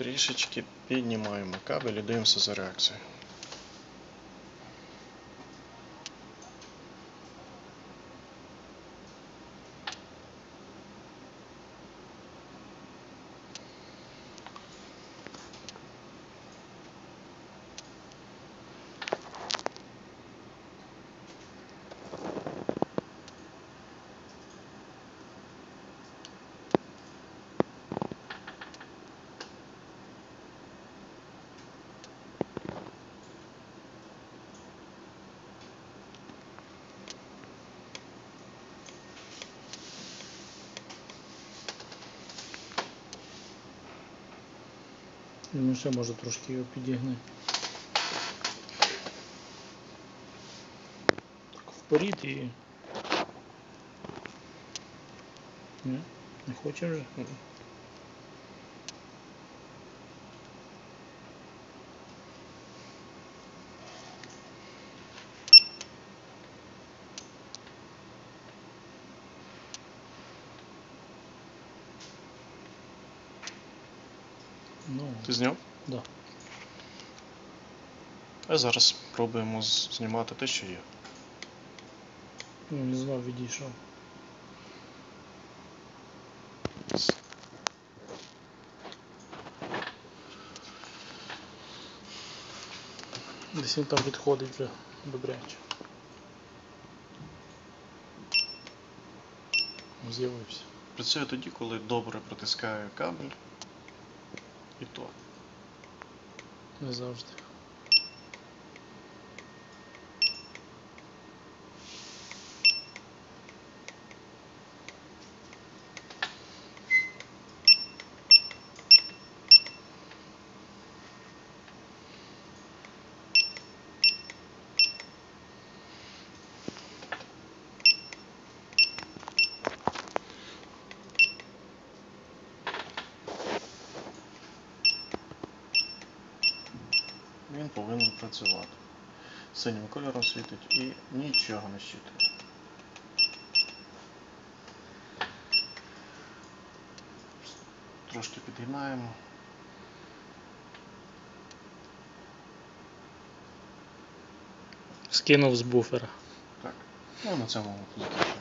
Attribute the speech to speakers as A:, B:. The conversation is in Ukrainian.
A: Трішечки піднімаємо кабель і дивимося за реакцією.
B: Ну ще може трошки його підігни. Так вперед і. Не, Не хоче вже? Ну,
A: Ти зняв?
B: да.
A: А зараз спробуємо знімати те, що є.
B: Ну, не знав, відійшов. Десь він там відходить вже добряче. З'явився.
A: Працює тоді, коли добре протискає кабель. І то.
B: Не завжди.
A: Він повинен працювати. Синім кольором світить і нічого не щитує. Трошки підгинаємо.
B: Скинув з буфера.
A: Так. Ну, на цьому закінчимо.